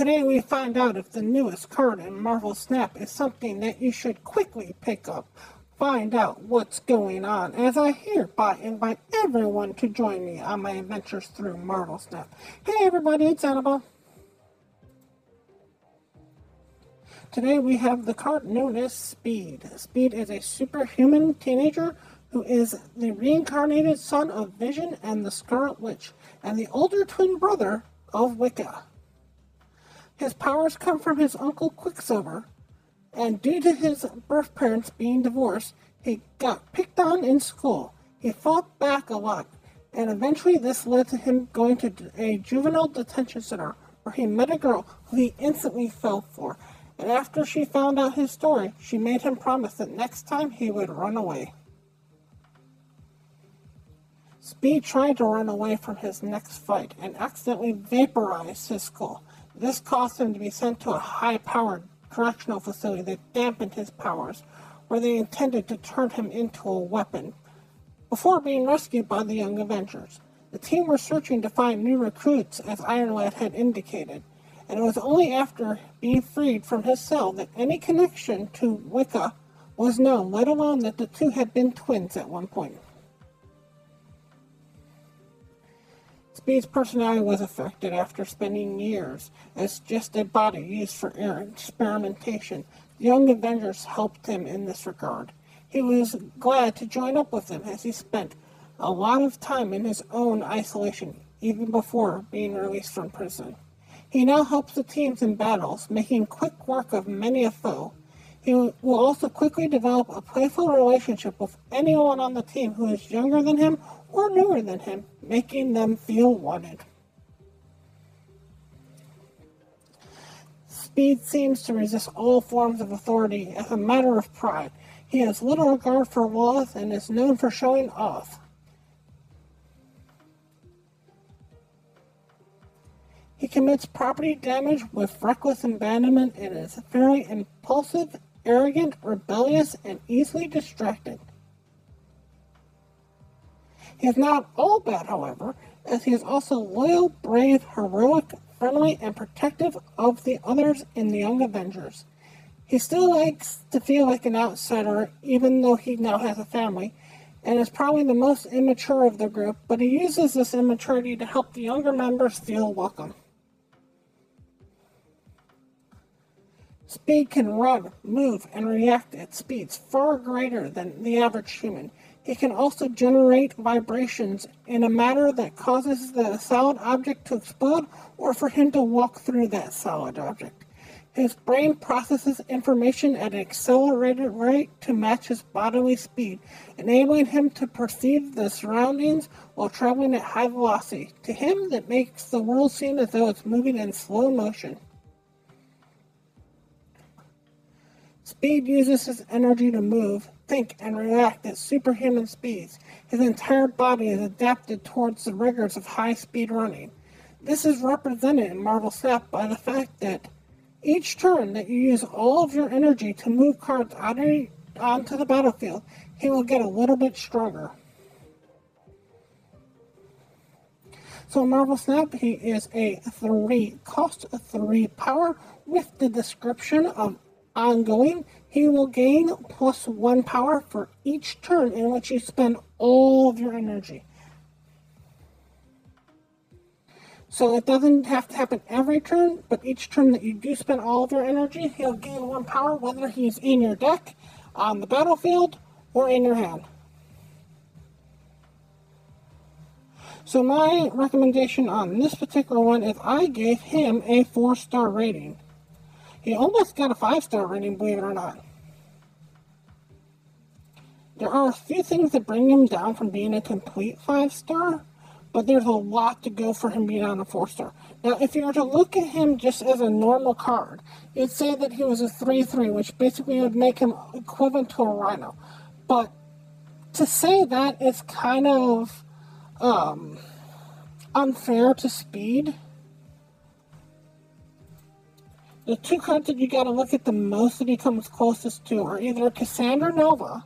Today we find out if the newest card in Marvel Snap is something that you should quickly pick up. Find out what's going on as I hereby invite everyone to join me on my adventures through Marvel Snap. Hey everybody, it's Anabel. Today we have the card known as Speed. Speed is a superhuman teenager who is the reincarnated son of Vision and the Scarlet Witch, and the older twin brother of Wiccan. His powers come from his uncle Quicksilver, and due to his birth parents being divorced, he got picked on in school. He fought back a lot, and eventually this led to him going to a juvenile detention center where he met a girl who he instantly fell for. And after she found out his story, she made him promise that next time he would run away. Speed tried to run away from his next fight and accidentally vaporized his skull. This caused him to be sent to a high-powered correctional facility that dampened his powers, where they intended to turn him into a weapon, before being rescued by the Young Avengers. The team were searching to find new recruits, as Iron Lad had indicated, and it was only after being freed from his cell that any connection to Wiccan was known, let alone that the two had been twins at one point. Speed's personality was affected after spending years as just a body used for experimentation. The Young Avengers helped him in this regard. He was glad to join up with them as he spent a lot of time in his own isolation, even before being released from prison. He now helps the teams in battles, making quick work of many a foe. He will also quickly develop a playful relationship with anyone on the team who is younger than him or newer than him, making them feel wanted. Speed seems to resist all forms of authority as a matter of pride. He has little regard for laws and is known for showing off. He commits property damage with reckless abandonment and is very impulsive, arrogant, rebellious, and easily distracted. He is not all bad, however, as he is also loyal, brave, heroic, friendly, and protective of the others in the Young Avengers. He still likes to feel like an outsider, even though he now has a family, and is probably the most immature of the group, but he uses this immaturity to help the younger members feel welcome. Speed can run, move, and react at speeds far greater than the average human. It can also generate vibrations in a manner that causes the solid object to explode or for him to walk through that solid object. His brain processes information at an accelerated rate to match his bodily speed, enabling him to perceive the surroundings while traveling at high velocity. To him, that makes the world seem as though it's moving in slow motion. Speed uses his energy to move, think, and react at superhuman speeds. His entire body is adapted towards the rigors of high speed running. This is represented in Marvel Snap by the fact that each turn that you use all of your energy to move cards out of, onto the battlefield, he will get a little bit stronger. So Marvel Snap, he is a 3 cost 3 power with the description of ongoing, he will gain plus one power for each turn in which you spend all of your energy. So it doesn't have to happen every turn, but each turn that you do spend all of your energy, he'll gain one power, whether he's in your deck, on the battlefield, or in your hand. So my recommendation on this particular one is I gave him a 4-star rating. He almost got a five star rating, believe it or not. There are a few things that bring him down from being a complete five star, but there's a lot to go for him being on a four star. Now, if you were to look at him just as a normal card, you'd say that he was a 3 3, which basically would make him equivalent to a Rhino. But to say that is kind of um, unfair to speed the two cards that you gotta look at the most that he comes closest to are either Cassandra Nova,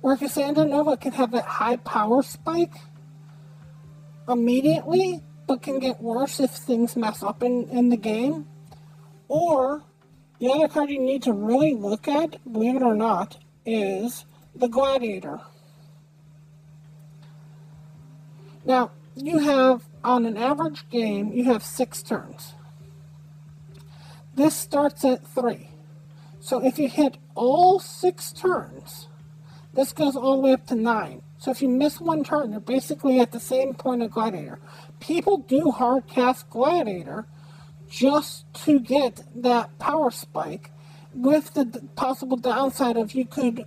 where Cassandra Nova can have that high power spike immediately but can get worse if things mess up in, in the game. Or the other card you need to really look at, believe it or not, is the Gladiator. Now, you have, on an average game, you have six turns. This starts at three. So if you hit all six turns, this goes all the way up to nine. So if you miss one turn, you're basically at the same point of Gladiator. People do hard cast Gladiator just to get that power spike with the possible downside of you could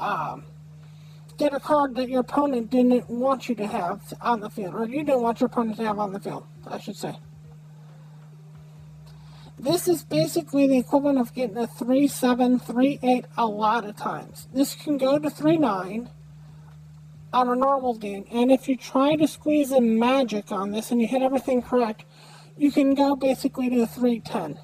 um, get a card that your opponent didn't want you to have on the field, or you didn't want your opponent to have on the field, I should say. This is basically the equivalent of getting a 3 7, 3 8 a lot of times. This can go to 3 9 on a normal game, and if you try to squeeze in magic on this and you hit everything correct, you can go basically to a 310.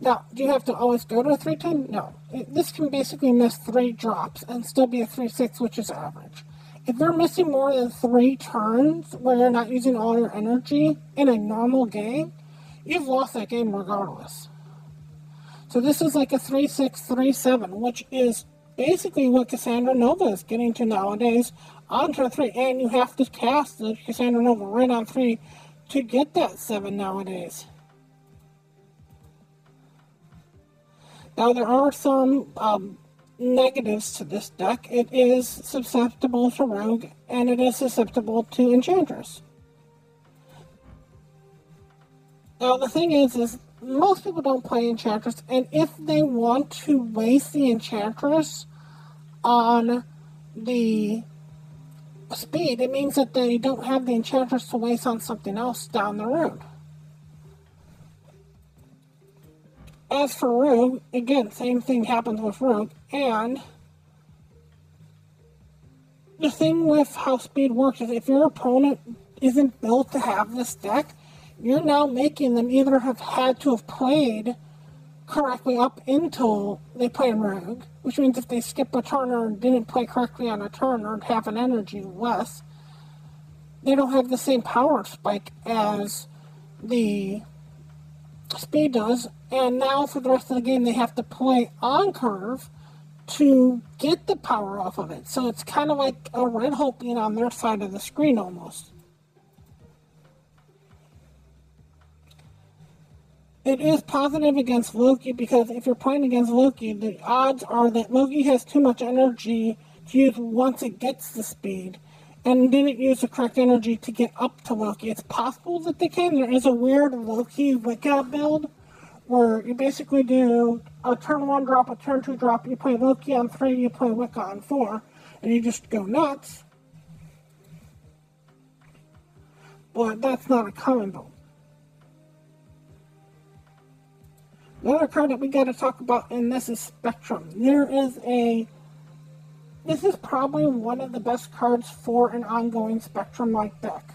Now, do you have to always go to a 310? No. This can basically miss three drops and still be a 3-6, which is average. If you're missing more than three turns where you're not using all your energy in a normal game, you've lost that game regardless. So this is like a 3-6, 3-7, which is basically what Cassandra Nova is getting to nowadays on turn 3. And you have to cast the Cassandra Nova right on 3 to get that 7 nowadays. Now there are some um, negatives to this deck. It is susceptible to Rogue, and it is susceptible to Enchantress. Now the thing is, is most people don't play Enchantress, and if they want to waste the Enchantress on the speed, it means that they don't have the Enchantress to waste on something else down the road. As for Rogue, again, same thing happens with Rogue, and the thing with how speed works is if your opponent isn't built to have this deck, you're now making them either have had to have played correctly up until they play Rogue, which means if they skip a turn or didn't play correctly on a turn or have an energy less, they don't have the same power spike as the speed does, and now for the rest of the game they have to play on curve to get the power off of it. So it's kind of like a red hole being on their side of the screen almost. It is positive against Loki because if you're playing against Loki, the odds are that Loki has too much energy to use once it gets the speed and didn't use the correct energy to get up to Loki. It's possible that they can. There is a weird Loki Wiccan build where you basically do a turn one drop, a turn two drop, you play Loki on three, you play Wiccan on four, and you just go nuts. But that's not a common build. Another card that we got to talk about and this is Spectrum. There is a this is probably one of the best cards for an ongoing Spectrum-like deck.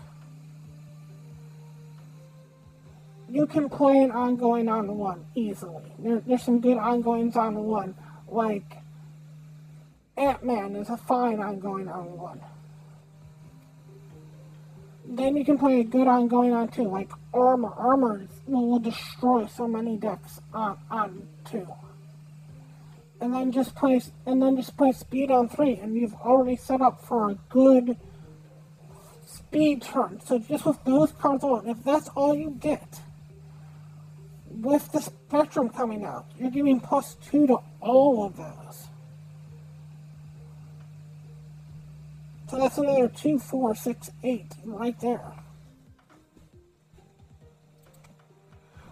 You can play an ongoing on one easily. There, there's some good ongoings on one, like Ant-Man is a fine ongoing on one. Then you can play a good ongoing on two, like Armor. Armor will destroy so many decks on, on two and then just play and then just play speed on three, and you've already set up for a good speed turn. So just with those cards alone, if that's all you get, with the spectrum coming out, you're giving plus two to all of those. So that's another two, four, six, eight right there.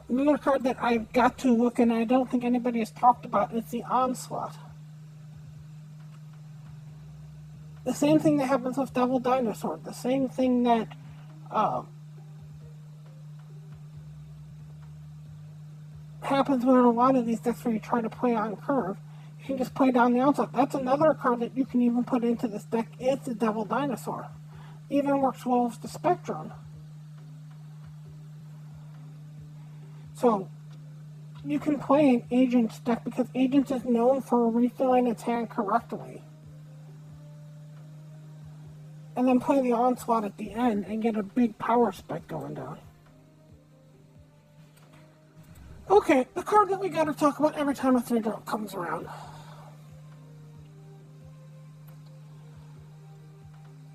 Another card that I've got to look and I don't think anybody has talked about is the Onslaught. The same thing that happens with Devil Dinosaur. The same thing that uh, happens with a lot of these decks where you try to play on curve. You can just play down the onslaught. That's another card that you can even put into this deck is the Devil Dinosaur. Even works well with the Spectrum. So, you can play an Agents deck because Agents is known for refilling its hand correctly. and then play the onslaught at the end and get a big power spike going down. Okay, the card that we gotta talk about every time a 3 drop comes around.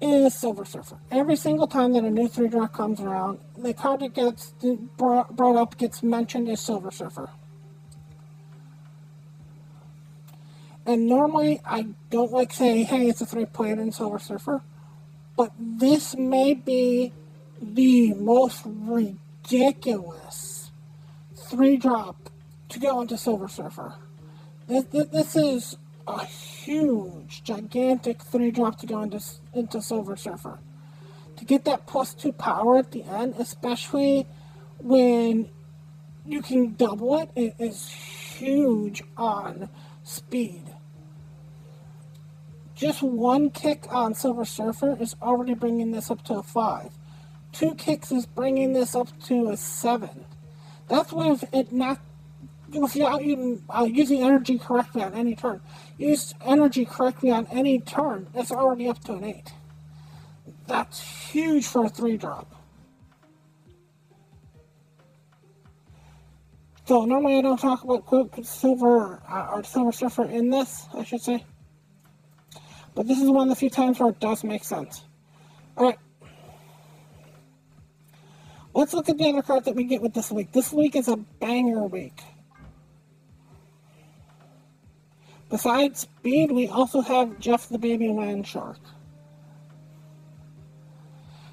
Is Silver Surfer. Every single time that a new 3 drop comes around, the card that gets brought, up gets mentioned as Silver Surfer. And normally I don't like saying, hey, it's a 3 player in Silver Surfer. But this may be the most ridiculous three drop to go into Silver Surfer. This, this, this is a huge, gigantic three drop to go into, into Silver Surfer. To get that plus two power at the end, especially when you can double it, it is huge on speed. Just one kick on Silver Surfer is already bringing this up to a 5. Two kicks is bringing this up to a 7. That's with it not without even uh, using energy correctly on any turn. Use energy correctly on any turn, it's already up to an 8. That's huge for a 3 drop. So normally I don't talk about Silver uh, or Silver Surfer in this, I should say. But this is one of the few times where it does make sense. Alright. Let's look at the other cards that we get with this week. This week is a banger week. Besides Speed, we also have Jeff the Baby Land Shark.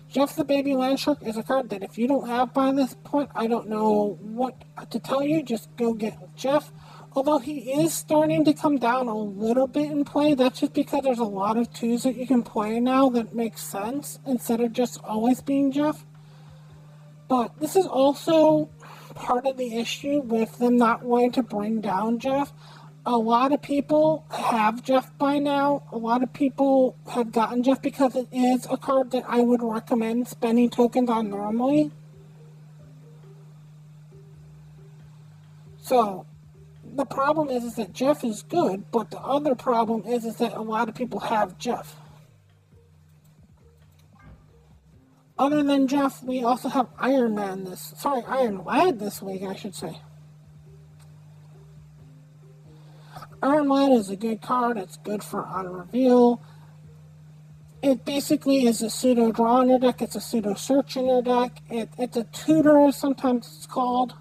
Jeff the Baby Land Shark is a card that if you don't have by this point, I don't know what to tell you. Just go get Jeff. Although he is starting to come down a little bit in play, that's just because there's a lot of twos that you can play now that makes sense instead of just always being Jeff. But this is also part of the issue with them not wanting to bring down Jeff. A lot of people have Jeff by now. A lot of people have gotten Jeff because it is a card that I would recommend spending tokens on normally. So, the problem is, is that Jeff is good, but the other problem is, is that a lot of people have Jeff. Other than Jeff, we also have Iron Man this, sorry, Iron Lad this week, I should say. Iron Lad is a good card. It's good for on reveal. It basically is a pseudo draw in your deck. It's a pseudo search in your deck. It, it's a tutor, sometimes it's called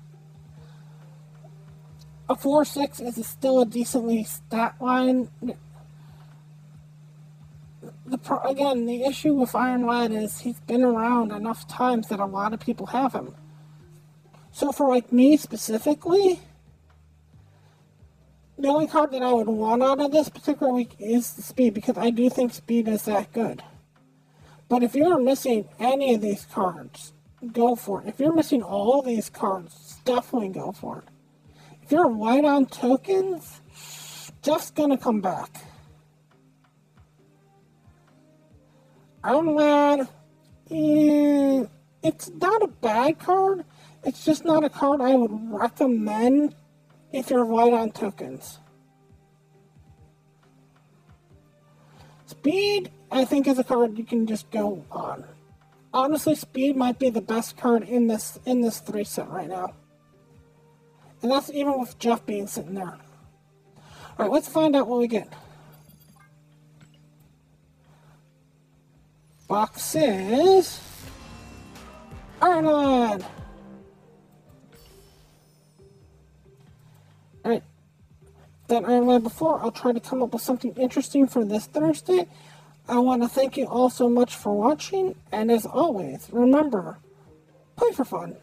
a 4-6 is still a decently stat line. The pro, again, the issue with Iron Lad is he's been around enough times that a lot of people have him. So for like me specifically, the only card that I would want out of this particular week is the speed because I do think speed is that good. But if you're missing any of these cards, go for it. If you're missing all these cards, definitely go for it. If you're white on tokens, Jeff's gonna come back. Iron Lad. Eh, it's not a bad card. It's just not a card I would recommend if you're white on tokens. Speed, I think, is a card you can just go on. Honestly, Speed might be the best card in this in this three set right now. And that's even with Jeff being sitting there. Alright, let's find out what we get. Boxes. Iron Lad. Alright. That Iron Lad before, I'll try to come up with something interesting for this Thursday. I want to thank you all so much for watching, and as always, remember, play for fun.